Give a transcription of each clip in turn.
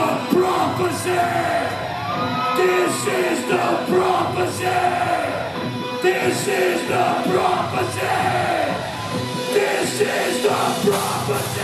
the prophecy! This is the prophecy! This is the prophecy! This is the prophecy!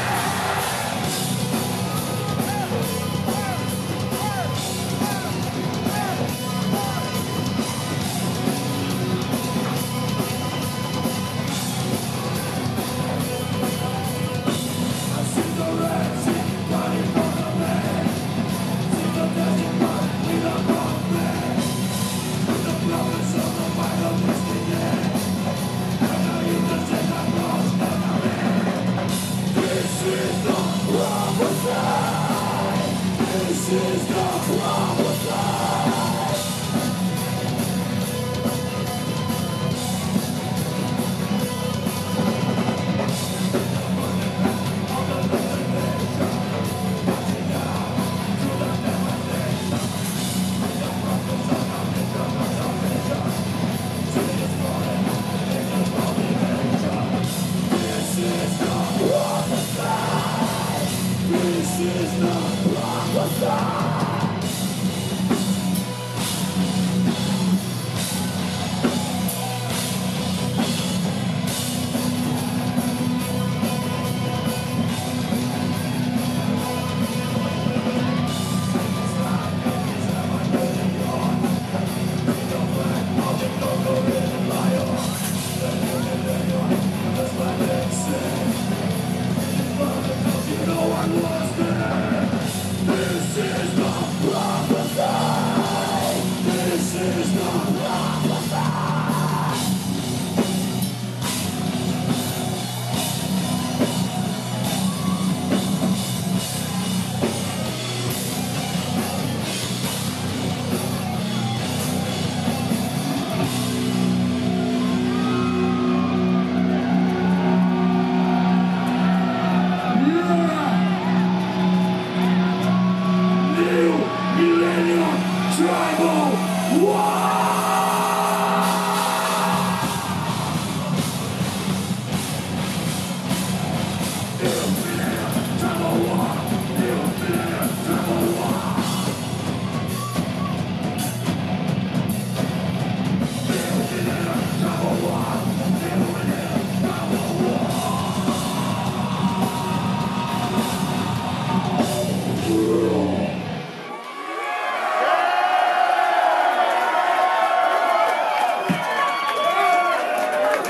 New Tribal War!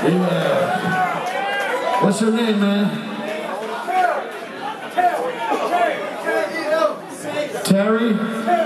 Yeah. What's your name, man? Terry?